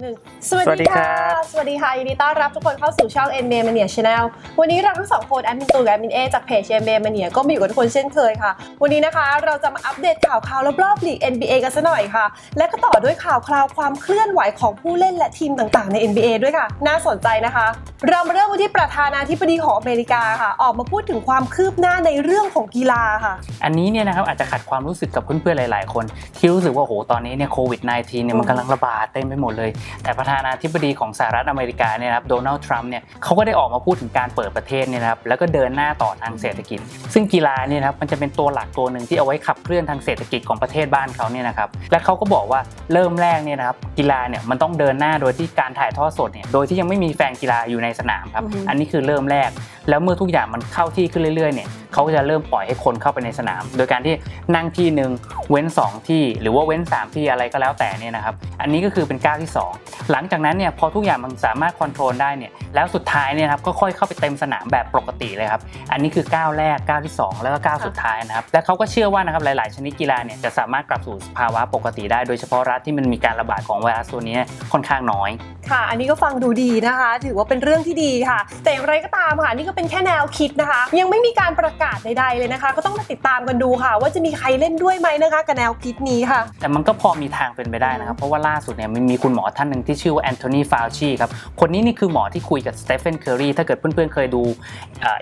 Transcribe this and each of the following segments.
หนึ่งสวัสดีค่ะ สวัสดีค่ะ ยินดีต้อนรับทุกคนเข้าสู่ช่อง NBA Mania Channel วันนี้เราทั้งสองคนแอดมินตูกับแอดมินเอจากเพจ NBA Mania ก็มาอยู่กับทุกคนเช่นเคยค่ะ วันนี้นะคะเราจะมาอัปเดตข่าวคราวรอบๆลีก NBA กันซะหน่อยค่ะ และก็ต่อด้วยข่าวคราวความเคลื่อนไหวของผู้เล่นและทีมต่างๆใน NBA ด้วยค่ะ น่าสนใจนะคะ เรามาเริ่มกันที่ประธานาธิบดีของอเมริกาค่ะ ออกมาพูดถึงความคืบหน้าในเรื่องของกีฬาค่ะ อันนี้เนี่ยนะครับอาจจะขัดความรู้สึกกับเพื่อนๆหลาย ๆ คนที่รู้สึกว่าโหตอนนี้เนี่ยโควิด -19 เนี่ยมันกำลังระบาดเต็มไปหมดเลยแต่ประธานาธิบดีของสหรัฐอเมริกาเนี่ยนะครับโดนัลด์ทรัมป์เนี่ยเขาก็ได้ออกมาพูดถึงการเปิดประเทศเนี่ยนะครับแล้วก็เดินหน้าต่อทางเศรษฐกิจ ซึ่งกีฬาเนี่ยนะครับมันจะเป็นตัวหลักตัวหนึ่งที่เอาไว้ขับเคลื่อนทางเศรษฐกิจของประเทศบ้านเขาเนี่ยนะครับและเขาก็บอกว่าเริ่มแรกเนี่ยนะครับกีฬาเนี่ยมันต้องเดินหน้าโดยที่การถ่ายทอดสดเนี่ยโดยที่ยังไม่มีแฟนกีฬาอยู่ในสนามครับอือฮึอันนี้คือเริ่มแรก แล้วเมื่อทุกอย่างมันเข้าที่ขึ้นเรื่อยๆเนี่ยเขาก็จะเริ่มปล่อยให้คนเข้าไปในสนาม โดยการที่นั่งที่หนึ่งเว้น 2 ที่ หรือว่าเว้น 3 ที่อะไรก็แล้วแต่เนี่ยนะครับ อันนี้ก็คือเป็นก้าวที่ 2 หลังจากนั้นเนี่ยพอทุกอย่างมันสามารถควบคุมได้เนี่ยแล้วสุดท้ายเนี่ยครับก็ค่อยเข้าไปเต็มสนามแบบปกติเลยครับ อันนี้คือก้าวแรกก้าวที่ 2 แล้วก็ก้าวสุดท้ายนะครับและเขาก็เชื่อว่านะครับหลาย ๆ ชนิดกีฬาเนี่ยจะสามารถกลับสู่ภาวะปกติได้โดยเฉพาะรัฐที่มันมีการระบาดของไวรัสตัวนี้ค่อนข้างน้อย ค่ะ อันนี้ก็ฟังดูดีนะคะ ถือว่าเป็นเรื่องที่ดีค่ะ แต่อย่างไรก็ตามค่ะนี่ก็เป็นแค่แนวคิดนะคะ ยังไม่มีการประกาศใดๆเลยนะคะ ก็ต้องมาติดตามกันดูค่ะ ว่าจะมีใครเล่นด้วยไหมนะคะกับแนวคิดนี้ค่ะ แต่มันก็พอมีทางเป็นไปได้นะครับ เพราะว่าล่าสุดเนี่ยมันมีคุณหมอท่านหนึ่งที่ชื่อว่า Anthony Fauci ครับคนนี้นี่คือหมอที่คุยกับสเตฟ h นเคอรีถ้าเกิดเพื่อนๆเคยดู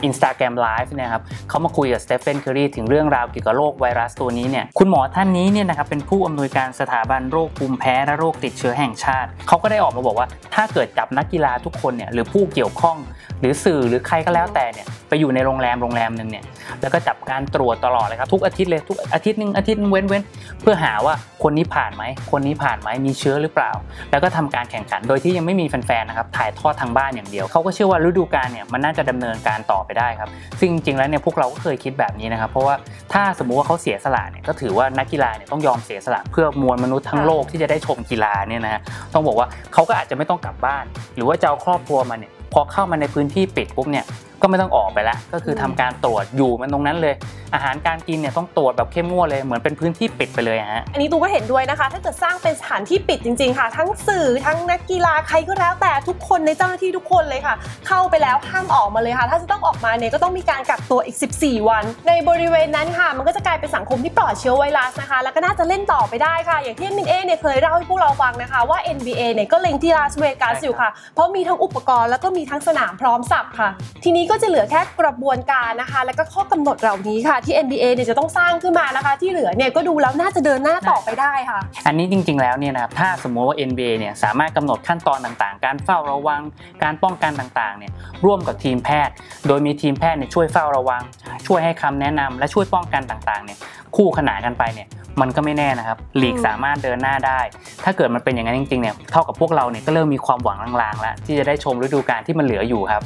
Instagram Live เนี่ยครับเขามาคุยกับสเตฟ h นเคอรีถึงเรื่องราวเกี่ยวกับโรคไวรัสตัวนี้เนี่ยคุณหมอท่านนี้เนี่ยนะครับเป็นผู้อำนวยการสถาบันโรคภูมิแพ้และโรคติดเชื้อแห่งชาติเขาก็ได้ออกมาบอกว่า ถ้าเกิดจับนักกีฬาทุกคนเนี่ยหรือผู้เกี่ยวข้อง หรือสื่อหรือใครก็แล้วแต่เนี่ยไปอยู่ในโรงแรมโรงแรมหนึ่งเนี่ยแล้วก็จับการตรวจตลอดเลยครับทุกอาทิตย์เลยทุกอาทิตย์หนึ่งอาทิตย์หนึ่งเว้นเว้นเพื่อหาว่าคนนี้ผ่านไหมคนนี้ผ่านไหมมีเชื้อหรือเปล่า แล้วก็ทำการแข่งขันโดยที่ยังไม่มีแฟนๆนะครับถ่ายทอดทางบ้านอย่างเดียวเขาก็เชื่อว่าฤดูกาลเนี่ยมันน่าจะดำเนินการต่อไปได้ครับซึ่งจริงๆแล้วเนี่ยพวกเราก็เคยคิดแบบนี้นะครับเพราะว่าถ้าสมมุติว่าเขาเสียสละเนี่ยก็ถือว่านักกีฬาเนี่ยต้องยอมเสียสละเพื่อมวลมนุษย์ทั้งโลกที่จะได้ชมกีฬาเนี่ยนะฮะต้องบอกว่าเขาก็อาจจะไม่ต้องกลับบ้าน หรือว่าจะเอาครอบครัวมาเนี่ยพอเข้ามาในพื้นที่ปิดปุ๊บเนี่ย ก็ไม่ต้องออกไปแล้ว ก็คือทำการตรวจอยู่มันตรงนั้นเลย อาหารการกินเนี่ยต้องตรวจแบบเข้มงวดเลยเหมือนเป็นพื้นที่ปิดไปเลยอะฮะอันนี้ตูก็เห็นด้วยนะคะ ถ้าเกิดสร้างเป็นสถานที่ปิดจริง ๆ ค่ะ ทั้งสื่อทั้งนักกีฬาใครก็แล้ว แต่ทุกคนในเจ้าหน้าที่ทุกคนเลยค่ะ เข้าไปแล้วห้ามออกมาเลยค่ะ ถ้าจะต้องออกมาเนี่ยก็ต้องมีการกักตัวอีก 14 วัน ในบริเวณนั้นค่ะ มันก็จะกลายเป็นสังคมที่ปลอดเชื้อไวรัสนะคะ แล้วก็น่าจะเล่นต่อไปได้ค่ะ อย่างที่มินเอเนี่ยเคยเล่าให้พวกเราฟังนะคะว่า NBA เนี่ยก็เล็งที่ลาสเวกัสอยู่ค่ะ เพราะมีทั้งอุปกรณ์แล้วก็มีทั้งสนามพร้อมสับค่ะ ทีนี้ก็จะเหลือแค่กระบวนการนะคะ แล้วก็ข้อกำหนดเหล่านี้ค่ะ ที่ NBA เนี่ยจะต้องสร้างขึ้นมานะคะ ที่เหลือเนี่ยก็ดูแล้วน่าจะเดินหน้าต่อไปได้ค่ะ อันนี้จริง ๆ แล้วเนี่ยนะครับถ้าสมมติว่า NBA เนี่ยสามารถกำหนดขั้นตอนต่างๆ การเฝ้าระวัง การป้องกันต่างๆเนี่ยร่วมกับทีมแพทย์ โดยมีทีมแพทย์เนี่ยช่วยเฝ้าระวัง ช่วยให้คำแนะนำและช่วยป้องกันต่างๆเนี่ยคู่ขนานกันไปเนี่ยมันก็ไม่แน่นะครับลีกอืมสามารถเดินหน้าได้ ถ้าเกิดมันเป็นอย่างนั้นจริงๆเนี่ยเท่ากับพวกเราเนี่ยก็เริ่มมีความหวังลางๆแล้วที่จะได้ชมฤดูกาลที่มันเหลืออยู่ครับ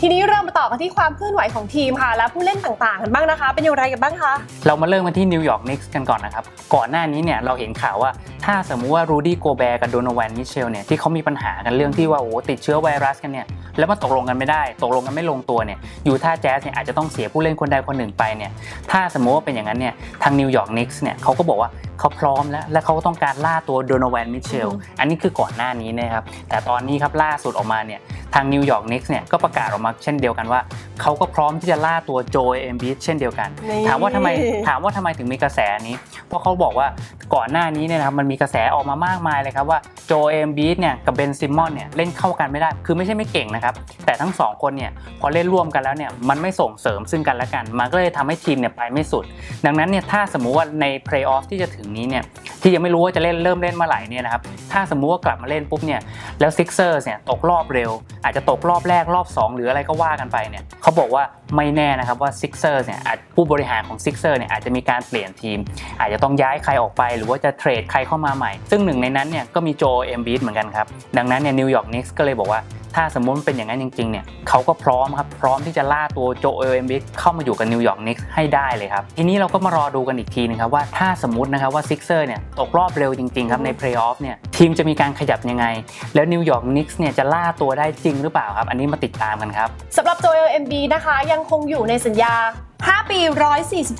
ทีนี้เรามาต่อกันที่ความเคลื่อนไหวของทีมค่ะ และผู้เล่นต่างๆกันบ้างนะคะ เป็นอย่างไรกันบ้างคะ เรามาเริ่มกันที่ New York Knicks กันก่อนนะครับ ก่อนหน้านี้เนี่ยเราเห็นข่าวว่า ถ้าสมมุติว่า Rudy Gobert กับ Donovan Mitchell เนี่ยที่เขามีปัญหากันเรื่องที่ว่าโอ้ติดเชื้อไวรัสกันเนี่ยแล้วมันตกลงกันไม่ได้ ตกลงกันไม่ลงตัวเนี่ย Utah Jazz เนี่ยอาจจะต้องเสียผู้เล่นคนใดคนหนึ่งไปเนี่ยถ้าสมมุติว่าเป็นอย่างนั้นเนี่ยทาง New York Knicks เนี่ยเขาก็บอกว่าเขาพร้อมแล้ว และเขาก็ต้องการล่าตัว Donovan Mitchell อืมอันนี้คือก่อนหน้านี้นะครับแต่ตอนนี้ครับล่าสุดออกมาเนี่ยทาง New York Knicks เนี่ยก็ประกาศออกมาเช่นเดียวกันว่าเขาก็พร้อมที่จะล่าตัว Joel Embiid เช่นเดียวกันนี่ถามว่าทำไมถามว่าทำไมถึงมีกระแสนี้ เพราะเขาบอกว่าก่อนหน้านี้เนี่ยนะครับมันมีกระแสออกมามากมายเลยครับว่า Joel Embiid เนี่ยกับ Ben Simmons เนี่ยเล่นเข้ากันไม่ได้ คือไม่ใช่ไม่เก่งนะครับ แต่ทั้งสองคนเนี่ยพอเล่นร่วมกันแล้วเนี่ยมันไม่ส่งเสริมซึ่งกันและกัน มันก็เลยทำให้ทีมเนี่ยไปไม่สุด ดังนั้นเนี่ยถ้าสมมุติว่าในเพลย์ออฟที่จะถึงนี้เนี่ยที่ยังไม่รู้ว่าจะเล่นเริ่มเล่นเมื่อไหร่เนี่ยนะครับถ้าสมมุติว่ากลับมาเล่นปุ๊บเนี่ยแล้ว Sixers เนี่ยตกรอบเร็ว อาจจะตกรอบแรกรอบ 2 หรืออะไรก็ว่ากันไปเนี่ย เขาบอกว่าไม่แน่นะครับว่า Sixers เนี่ยผู้บริหารของ Sixers เนี่ยอาจจะมีการเปลี่ยนทีม อาจจะต้องย้ายใครออกไป หรือว่าจะ trade ใครเข้ามาใหม่ ซึ่งหนึ่งในนั้นเนี่ยก็มี Joel Embiid เหมือนกันครับ ดังนั้นเนี่ย New York Knicks ก็เลยบอกว่าถ้าสมมติเป็นอย่างนั้นจริงๆ เนี่ยเขาก็พร้อมครับ พร้อมที่จะล่าตัว Joel Embiid เข้ามาอยู่กับ New York Knicks ให้ได้เลยครับ ทีนี้เราก็มารอดูกันอีกทีนึงครับ ว่าถ้าสมมตินะครับว่า Sixers เนี่ยตกรอบเร็วจริงๆ ครับ ในเพลย์ออฟเนี่ยทีมจะมีการขยับยังไง แล้ว New York Knicks เนี่ยจะล่าตัวได้จริงหรือเปล่าครับ อันนี้มาติดตามกันครับสำหรับ Joel Embiid นะคะ ยังคงอยู่ในสัญญา 5 ปี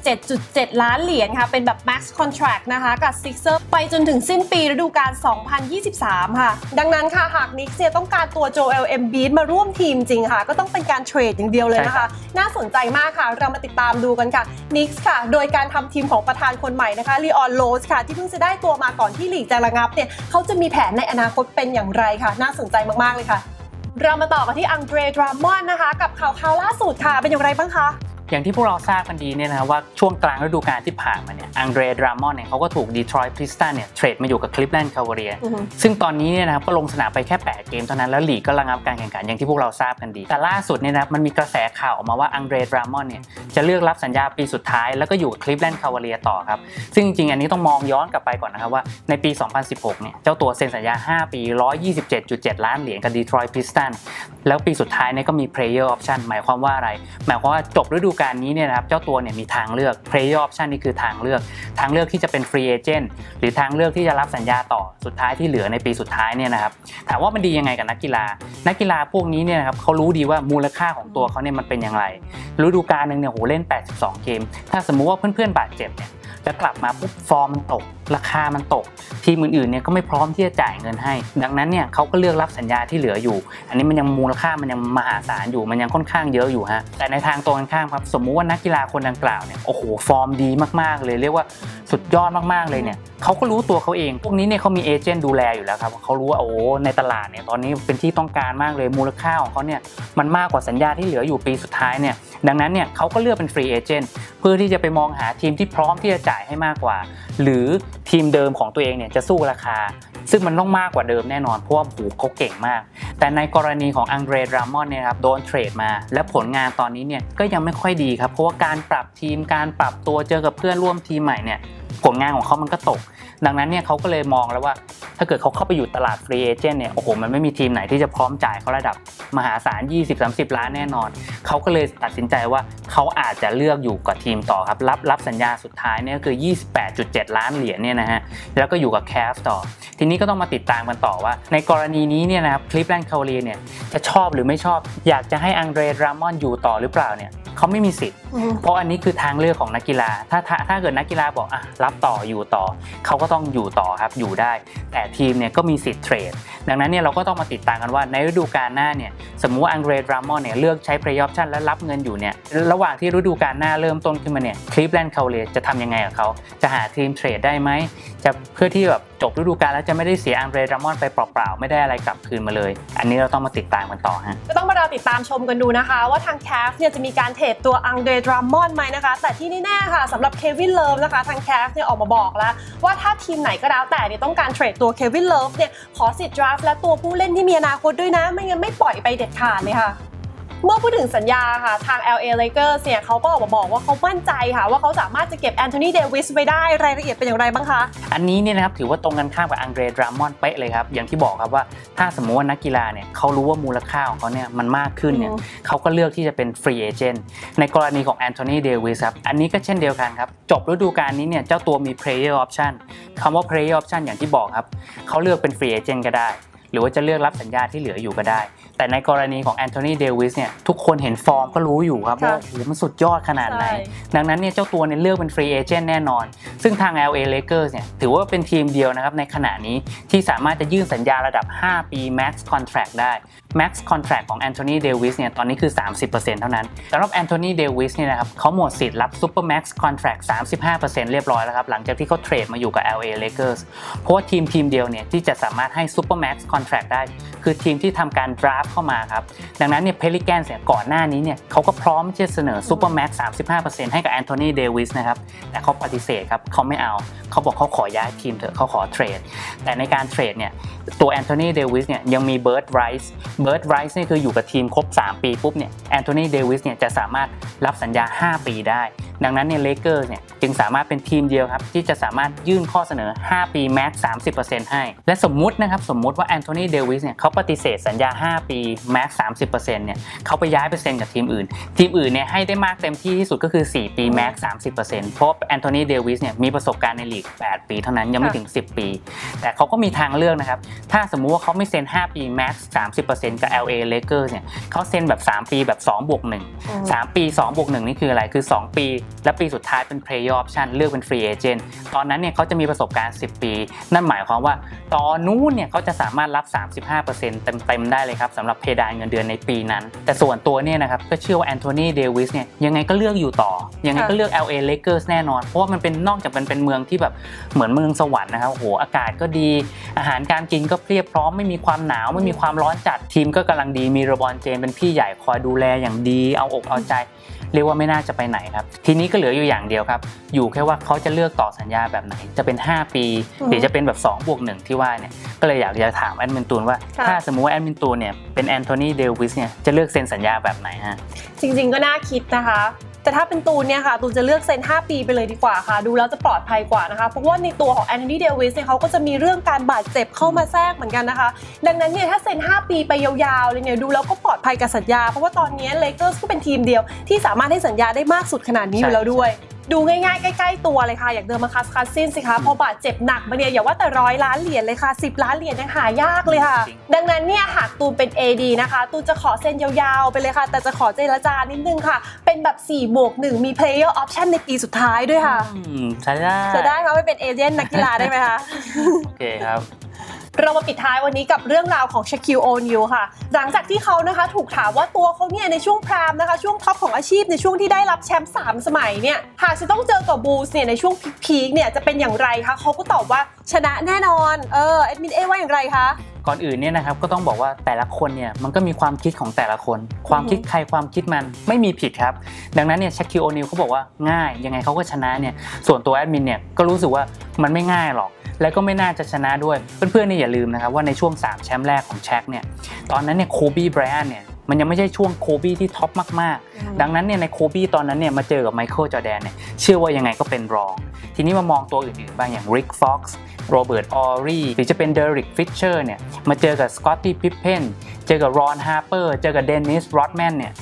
147.7 ล้านเหรียญค่ะ เป็นแบบ max contract นะคะ กับ Sixers ไปจนถึงสิ้นปีฤดูกาล 2023 ค่ะ ดังนั้นค่ะ หาก Knicks เนี่ยต้องการตัว Joel Embiid มาร่วมทีมจริงค่ะ ก็ต้องเป็นการ trade อย่างเดียวเลยนะคะ น่าสนใจมากค่ะ เรามาติดตามดูกันค่ะ Knicks ค่ะ โดยการทำทีมของประธานคนใหม่นะคะ Leon Rose ค่ะ ที่เพิ่งจะได้ตัวมาก่อนที่ลีกจะระงับเนี่ยเขาจะมีแผนในอนาคตเป็นอย่างไรค่ะ น่าสนใจมากๆเลยค่ะ เรามาต่อกันที่ Andre Drummond นะคะ กับข่าวข่าวล่าสุดค่ะ เป็นอย่างไรบ้างคะ อย่างที่พวกเราทราบกันดีเนี่ยนะครับว่าช่วงกลางฤดูกาลที่ผ่านมาเนี่ย Andre Drummond เนี่ยเขาก็ถูก Detroit Pistons เนี่ย trade มาอยู่กับ Cleveland Cavaliers อือฮึซึ่งตอนนี้เนี่ยนะครับก็ลงสนามไปแค่ 8 เกมเท่านั้นแล้วลีกก็ระงับการแข่งขันอย่างที่พวกเราทราบกันดี แต่ล่าสุดเนี่ยนะครับมันมีกระแสข่าวออกมาว่า Andre Drummond เนี่ยจะเลือกรับสัญญาปีสุดท้ายแล้วก็อยู่กับ Cleveland Cavaliers ต่อครับซึ่งจริงๆอันนี้ต้องมองย้อนกลับไปก่อนนะครับว่าในปี 2016 เนี่ยเจ้าตัวเซ็นสัญญา 5 ปี 127.7 ล้านเหรียญกับดีทรอยต์พิสตันแล้วปีสุดท้ายเนี่ยก็มี player option หมายความว่าอะไร หมายความว่าจบฤดูกาลนี้เนี่ยนะครับเจ้าตัวเนี่ยมีทางเลือก play option นี่คือทางเลือก ทางเลือกที่จะเป็น free agent หรือทางเลือกที่จะรับสัญญาต่อสุดท้ายที่เหลือในปีสุดท้ายเนี่ยนะครับถามว่ามันดียังไงกับนักกีฬา นักกีฬาพวกนี้เนี่ยนะครับเขารู้ดีว่ามูลค่าของตัวเขาเนี่ยมันเป็นอย่างไรฤดูกาลหนึ่งเนี่ยโหเล่น 82 เกม ถ้าสมมุติว่าเพื่อนๆบาดเจ็บเนี่ยแล้วกลับมาปุ๊บฟอร์มมันตกราคามันตก ทีมอื่นๆเนี่ยก็ไม่พร้อมที่จะจ่ายเงินให้ ดังนั้นเนี่ยเขาก็เลือกรับสัญญาที่เหลืออยู่ อันนี้มันยังมูลค่ามันยังมหาศาลอยู่มันยังค่อนข้างเยอะอยู่ฮะแต่ในทางตรงกันข้ามครับสมมุติว่านักกีฬาคนดังกล่าวเนี่ยโอ้โหฟอร์มดีมากๆ เลยเรียกว่าสุดยอดมากๆเลยเนี่ยเขาก็รู้ตัวเขาเอง พวกนี้เนี่ยเขามีเอเจนต์ดูแลอยู่แล้วครับเขารู้ว่าโอ้ในตลาดเนี่ยตอนนี้เป็นที่ต้องการมากเลยมูลค่าของเขาเนี่ยมันมากกว่าสัญญาที่เหลืออยู่ปีสุดท้ายเนี่ยดังนั้นเนี่ยเขาก็เลือกเป็น free agent เพื่อที่จะไปมองหาทีมที่พร้อมที่จะจ่ายให้มากกว่า หรือทีมเดิมของตัวเองเนี่ยจะสู้ราคา ซึ่งมันต้องมากกว่าเดิมแน่นอน เพราะว่าโหเขาเก่งมาก แต่ในกรณีของ Andre Drummond เนี่ยครับโดน trade มา และผลงานตอนนี้เนี่ยก็ยังไม่ค่อยดีครับ เพราะว่าการปรับทีมการปรับตัวเจอกับเพื่อนร่วมทีมใหม่เนี่ย ผลงานของเขามันก็ตก ดังนั้นเนี่ยเขาก็เลยมองแล้วว่า ถ้าเกิดเขาเข้าไปอยู่ตลาด free agent เนี่ยโอ้โหมันไม่มีทีมไหนที่จะพร้อมจ่ายเขาระดับมหาศาล 20-30 ล้านแน่นอน เขาก็เลยตัดสินใจว่าเขาอาจจะเลือกอยู่กับทีมต่อครับ รับรับสัญญาสุดท้ายเนี่ยก็คือ 28.7 ล้านเหรียญเนี่ยนะฮะแล้วก็อยู่กับแคฟต่อ ทีนี้ก็ต้องมาติดตามกันต่อว่า ในกรณีนี้เนี่ยนะครับคลิปแลนด์คาเรียเนี่ยจะชอบหรือไม่ชอบ อยากจะให้อังเดรรามอนอยู่ต่อหรือเปล่าเนี่ยเขาไม่มีสิทธิ์ เพราะอันนี้คือทางเลือกของนักกีฬาถ้าถ้าถ้าเกิดนักกีฬาบอกอะรับต่ออยู่ต่อ เขาก็ต้องอยู่ต่อครับอยู่ได้ แต่ทีมเนี่ยก็มีสิทธิ์ trade ดังนั้นเนี่ยเราก็ต้องมาติดตามกันว่าในฤดูกาลหน้าเนี่ยสมมุติว่า Andre Drummond เนี่ยเลือกใช้ player option และรับเงินอยู่เนี่ยระหว่างที่ฤดูกาลหน้าเริ่มต้นขึ้นมาเนี่ย Cleveland Cavaliers จะทำยังไงกับเขาจะหาทีม trade ได้ไหมจะเพื่อที่แบบจบฤดูกาลแล้วจะไม่ได้เสีย Andre Drummond ไปเปล่าๆไม่ได้อะไรกลับคืนมาเลย อันนี้เราต้องมาติดตามกันต่อฮะก็ต้องมารอติดตามชมกันดูนะคะ ว่าทาง Cavs เนี่ยจะมีการ trade ตัว Andre Drummond ไหมนะคะ แต่ที่แน่ๆค่ะสำหรับ Kevin Love นะคะ ทาง Cavs เนี่ยออกมาบอกแล้ว ว่าถ้าทีมไหนก็แล้วแต่เนี่ยต้องการ trade ตัวเควินเลิฟเนี่ยขอสิทธิ์ draft และตัวผู้เล่นที่มีอนาคตด้วยนะ ไม่งั้นไม่ปล่อยไปเด็ดขาดเลยค่ะ เมื่อพูดถึงสัญญาค่ะทาง LA Lakers เนี่ยเขาก็ออกมาบอกว่าเขามั่นใจค่ะว่าเขาสามารถจะเก็บแอนโทนีเดวิสไว้ได้รายละเอียดเป็นอย่างไรบ้างคะ อันนี้เนี่ยนะครับถือว่าตรงกันข้ามกับอังเดรดรัมมอนด์เป๊ะเลยครับอย่างที่บอกครับว่าถ้าสมมติว่านักกีฬาเนี่ยเขารู้ว่ามูลค่าของเขาเนี่ยมันมากขึ้นเนี่ยอืมเขาก็เลือกที่จะเป็น free agent ในกรณีของแอนโทนีเดวิสครับอันนี้ก็เช่นเดียวกันครับจบฤดูกาลนี้เนี่ยเจ้าตัวมี player option คำว่า player option อย่างที่บอกครับเขาเลือกเป็น free agent ก็ได้ หรือว่าจะเลือกรับสัญญาที่เหลืออยู่ก็ได้แต่ในกรณีของแอนโทนีเดวิสเนี่ยทุกคนเห็นฟอร์มก็รู้อยู่ครับค่ะว่าโอ้โหมันสุดยอดขนาดไหนใช่ดังนั้นเนี่ยเจ้าตัวเนี่ยเลือกเป็น free agent แน่นอน ซึ่งทาง LA Lakers เนี่ยถือว่าเป็นทีมเดียวนะครับในขณะนี้ที่สามารถจะยื่นสัญญาระดับ 5 ปี max contract ได้ max contract ของ Anthony Davis เนี่ยตอนนี้คือ 30%เท่านั้นสำหรับ Anthony Davis เนี่ยนะครับเขาหมดสิทธิ์รับ super max contract 35%เรียบร้อยแล้วครับหลังจากที่เขา trade มาอยู่กับ LA Lakers เพราะว่าทีมทีมเดียวเนี่ยที่จะสามารถให้ super max contract ได้ คือทีมที่ทำการ draft เข้ามาครับ ดังนั้นเนี่ย Pelicans เนี่ยก่อนหน้านี้เนี่ยเขาก็พร้อมที่จะเสนอ super max 35%ให้กับ Anthony Davis นะครับ แต่เขาปฏิเสธครับเขาไม่เอาเขาบอกเขาขอย้ายทีมเถอะเขาขอ trade แต่ในการ trade เนี่ยตัวแอนโทนีเดวิสเนี่ยยังมี Bird rights Bird rights นี่คืออยู่กับทีมครบ 3 ปีปุ๊บเนี่ยแอนโทนีเดวิสเนี่ยจะสามารถรับสัญญา 5 ปีได้ ดังนั้นเนี่ยเลเกอร์เนี่ยจึงสามารถเป็นทีมเดียวครับ ที่จะสามารถยื่นข้อเสนอ 5 ปี max 30%ให้ และสมมุตินะครับ สมมุติว่าแอนโทนีเดวิสเนี่ยเขาปฏิเสธสัญญา 5 ปี max 30%เนี่ยเขาไปย้ายไปเซ็นกับทีมอื่น ทีมอื่นเนี่ยให้ได้มากเต็มที่ที่สุดก็คือ 4 ปี max 30%เพราะแอนโทนีเดวิสเนี่ยมีประสบการณ์ในลีก 8 ปีเท่านั้นยังไม่ถึง 10 ปี แต่เขาก็มีทางเลือกนะครับ ถ้าสมมุติว่าเขาไม่เซ็น 5 ปี max 30%กับ LA Lakers เนี่ยเขาเซ็นแบบ 3 ปีแบบ2บวก1 3ปี2บวก1นี่คืออะไรคือ 2 ปี และปีสุดท้ายเป็น player option เลือกเป็น free agent ตอนนั้นเนี่ยเขาจะมีประสบการณ์ 10 ปี นั่นหมายความว่าตอนนู้นเนี่ยเขาจะสามารถรับ 35%เต็มๆได้เลยครับสำหรับเพดานเงินเดือนในปีนั้น แต่ส่วนตัวเนี่ยนะครับก็เชื่อว่าแอนโทนีเดวิสเนี่ยยังไงก็เลือกอยู่ต่อ ยังไงก็เลือก LA Lakers แน่นอน เพราะว่ามันเป็นนอกจากมันเป็นเมืองที่แบบเหมือนเมืองสวรรค์นะครับโอ้โหอากาศก็ดี อาหารการกินก็เพียบพร้อมไม่มีความหนาวไม่มีความร้อนจัดทีมก็กำลังดีมีเลบรอนเจมส์เป็นพี่ใหญ่คอยดูแลอย่างดีเอาอกเอาใจ เรียกว่าไม่น่าจะไปไหนครับ ทีนี้ก็เหลืออยู่อย่างเดียวครับ อยู่แค่ว่าเขาจะเลือกต่อสัญญาแบบไหน จะเป็น 5 ปีอืมหรือจะเป็นแบบ2บวก1ที่ว่าเนี่ยก็เลยอยากจะถามแอดมินตูนว่าค่ะถ้าสมมุติว่าแอดมินตูนเนี่ยเป็นแอนโทนีเดวิสเนี่ยจะเลือกเซ็นสัญญาแบบไหนฮะจริง ๆก็น่าคิดนะคะ แต่ถ้าเป็นตูนเนี่ยค่ะตูนจะเลือกเซ็น 5 ปีไปเลยดีกว่าค่ะ ดูแล้วจะปลอดภัยกว่านะคะ เพราะว่าในตัวของแอนโทนีเดวิสเนี่ยเขาก็จะมีเรื่องการบาดเจ็บเข้ามาแทรกเหมือนกันนะคะ ดังนั้นเนี่ยถ้าเซ็น 5 ปีไปยาวๆเลยเนี่ยดูแล้วก็ปลอดภัยกับสัญญา เพราะว่าตอนนี้เลเกอร์สก็เป็นทีมเดียวที่สามารถให้สัญญาได้มากสุดขนาดนี้อยู่แล้วด้วย ดูง่ายๆ ใกล้ๆตัวเลยค่ะ อย่างเดอมาร์คัสคัสซินส์สิคะพอบาดเจ็บหนักมาเนี่ยอย่าว่าแต่ร้อยล้านเหรียญเลยค่ะ 10 ล้านเหรียญยังหายากเลยค่ะจริงดังนั้นเนี่ยหากตูนเป็น AD นะคะ ตูนจะขอเซ็นยาวๆ ไปเลยค่ะ แต่จะขอเจรจานิดนึงค่ะ เป็นแบบ4บวก1มี player option ในปีสุดท้ายด้วยค่ะอืมใช่ได้จะได้ไหมไปเป็น agent นักกีฬาได้ไหมคะโอเคครับ เรามาปิดท้ายวันนี้กับเรื่องราวของชาคีลโอนีลค่ะ หลังจากที่เขานะคะถูกถามว่าตัวเขาเนี่ยในช่วง prime นะคะ ช่วง top ของอาชีพในช่วงที่ได้รับแชมป์3สมัยเนี่ยหากจะต้องเจอกับบูลส์เนี่ยในช่วง peak เนี่ยจะเป็นอย่างไรคะเขาก็ตอบว่าชนะแน่นอนเออแอดมินเอว่าอย่างไรคะก่อนอื่นเนี่ยนะครับก็ต้องบอกว่าแต่ละคนเนี่ยมันก็มีความคิดของแต่ละคน ความคิดใครความคิดมันไม่มีผิดครับ ดังนั้นเนี่ยชาคีลโอนีลเขาบอกว่าง่ายยังไงเขาก็ชนะเนี่ยส่วนตัวแอดมินเนี่ยก็รู้สึกว่ามันไม่ง่ายหรอก แล้วก็ไม่น่าจะชนะด้วย เพื่อนๆเนี่ยอย่าลืมนะครับว่าในช่วง 3 แชมป์แรกของแช็คเนี่ยตอนนั้นเนี่ยโคบีไบรอันต์เนี่ยมันยังไม่ใช่ช่วงโคบีที่ top มากๆ ดังนั้นเนี่ยในโคบีตอนนั้นเนี่ยมาเจอกับไมเคิลจอร์แดนเนี่ยเชื่อว่ายังไงก็เป็นรอง ทีนี้มามองตัวอื่นๆบ้างอย่างริกฟ็อกซ์โรเบิร์ตออรีหรือจะเป็นเดริกฟิชเชอร์เนี่ยมาเจอกับสกอตตี้พิพเพนเจอกับรอนฮาร์เปอร์เจอกับเดนนิสโรดแมนเนี่ย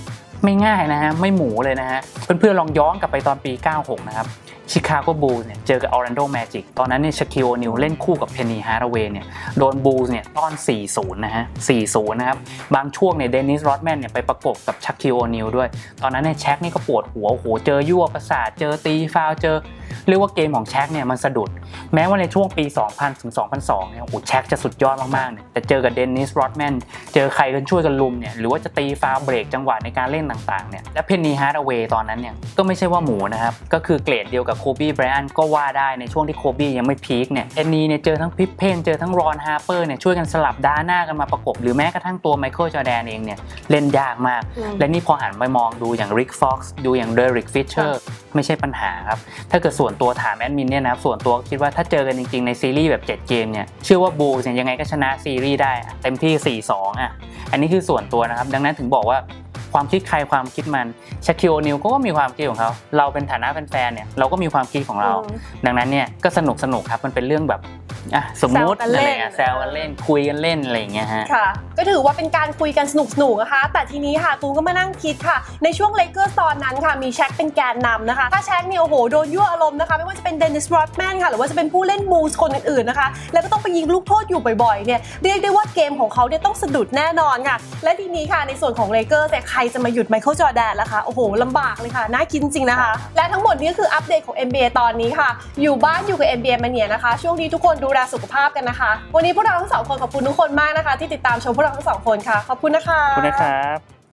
ไม่ง่ายนะฮะไม่หมูเลยนะฮะเพื่อนๆลองย้อนกลับไปตอนปี 96 นะครับ ชิคาโกบูลส์เนี่ยเจอกับออร์แลนโดแมจิกตอนนั้นเนี่ยชาคีลโอนีลเล่นคู่กับเพนนีฮาร์ดาเวย์เนี่ยโดนบูลส์เนี่ยต้อน 4-0 นะฮะ 4-0 นะครับ บางช่วงเนี่ยเดนิสโรดแมนเนี่ยไปประกบกับชาคีลโอนีลด้วย ตอนนั้นเนี่ยแช็คนี่ก็ปวดหัวโอ้โหเจอยั่วประสาทเจอตีฟาวล์เจอ เรียกว่าเกมของแช็คเนี่ยมันสะดุด แม้ว่าในช่วงปี 2000ถึง2002เนี่ยโอ้โหแช็คจะสุดยอดมากๆเนี่ยแต่เจอกับเดนนิสโรดแมนเจอใครกันช่วยกันรุมเนี่ยหรือว่าจะตีฟาวล์เบรกจังหวะในการเล่นต่างๆเนี่ยและเพนนีฮาร์ดาเวย์ตอนนั้นเนี่ยก็ไม่ใช่ว่าหมูนะครับก็คือเกรดเดียวกับโคบีไบรอันต์ก็ว่าได้ในช่วงที่โคบียังไม่ peak เนี่ยเพนนีเนี่ยเจอทั้งพิพเพนเจอทั้งรอนฮาร์เปอร์เนี่ยช่วยกันสลับด้านหน้ากันมาประกบ หรือแม้กระทั่งตัวไมเคิลจอร์แดนเองเนี่ยเล่นยากมากอืมและนี่พอหันไปมองดูอย่างริกฟ็อกซ์ดูอย่างเดริกฟิชเชอร์ไม่ใช่ปัญหาครับ ถ้าเกิดส่วนตัวถามแอดมินเนี่ยนะครับส่วนตัวคิดว่าถ้าเจอกันจริงๆในซีรีส์แบบ 7 เกมเนี่ยเชื่อว่าบูเนี่ยยังไงก็ชนะซีรีส์ได้อะเต็มที่ 4-2อะอันนี้คือส่วนตัวนะครับดังนั้นถึงบอกว่า ความคิดใครความคิดมันชาคิโอนิวก็มีความคิดของเขาเราเป็นฐานะแฟนๆเนี่ยเราก็มีความคิดของเราอืมดังนั้นเนี่ยก็สนุกสนุกครับมันเป็นเรื่องแบบ อะสมมุติแซวกันอะไรเล่นเงี้ยแซวกันเล่นคุยกันเล่นอะไรอย่างเงี้ยฮะค่ะ ก็ถือว่าเป็นการคุยกันสนุกๆนะคะ แต่ทีนี้ค่ะตูนก็มานั่งคิดค่ะ ในช่วงเลเกอร์ตอนนั้นค่ะมีแช็คเป็นแกนนำนะคะ ถ้าแช็คเนี่ยโอ้โหโดนยั่วอารมณ์นะคะไม่ว่าจะเป็นเดนิสโรดแมนค่ะหรือว่าจะเป็นผู้เล่นบูลส์คนอื่นๆนะคะแล้วก็ต้องไปยิงลูกโทษอยู่บ่อยๆเนี่ยเรียกได้ว่าเกมของเขาเนี่ยต้องสะดุดแน่นอนค่ะ และทีนี้ค่ะในส่วนของเลเกอร์แต่ใครจะมาหยุดไมเคิลจอร์แดนล่ะคะโอ้โหลำบากเลยค่ะน่าคิดจริงๆนะคะ และทั้งหมดนี้ก็คืออัปเดตของ NBA ตอนนี้ค่ะ อยู่บ้านอยู่กับ NBA มาเนี่ยนะคะ ช่วงนี้ทุกคนดูแลสุขภาพกันนะคะ วันนี้พวกเราทั้งสองคนขอบคุณทุกคนมากนะคะ ที่ติดตามชมพวกเราทั้งสองคนค่ะ ขอบคุณนะคะ ขอบคุณนะครับ